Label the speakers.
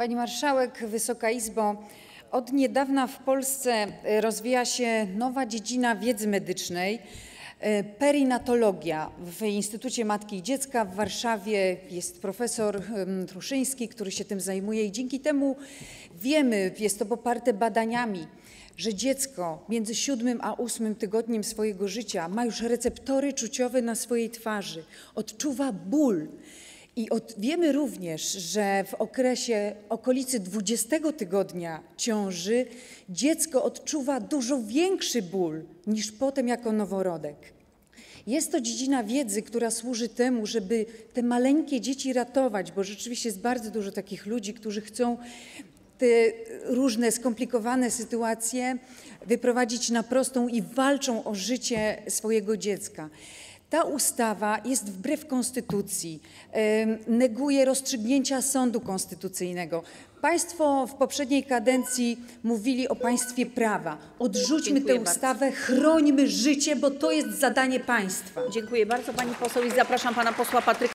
Speaker 1: Pani Marszałek, Wysoka Izbo! Od niedawna w Polsce e, rozwija się nowa dziedzina wiedzy medycznej e, perinatologia. W Instytucie Matki i Dziecka w Warszawie jest profesor Truszyński, który się tym zajmuje i dzięki temu wiemy, jest to poparte badaniami, że dziecko między siódmym a ósmym tygodniem swojego życia ma już receptory czuciowe na swojej twarzy, odczuwa ból. I od, wiemy również, że w okresie okolicy 20 tygodnia ciąży dziecko odczuwa dużo większy ból niż potem jako noworodek. Jest to dziedzina wiedzy, która służy temu, żeby te maleńkie dzieci ratować, bo rzeczywiście jest bardzo dużo takich ludzi, którzy chcą te różne skomplikowane sytuacje wyprowadzić na prostą i walczą o życie swojego dziecka. Ta ustawa jest wbrew konstytucji, neguje rozstrzygnięcia sądu konstytucyjnego. Państwo w poprzedniej kadencji mówili o państwie prawa. Odrzućmy
Speaker 2: Dziękuję
Speaker 1: tę
Speaker 2: bardzo.
Speaker 1: ustawę, chrońmy życie, bo to jest zadanie państwa.
Speaker 2: Dziękuję bardzo pani poseł i zapraszam pana posła Patryka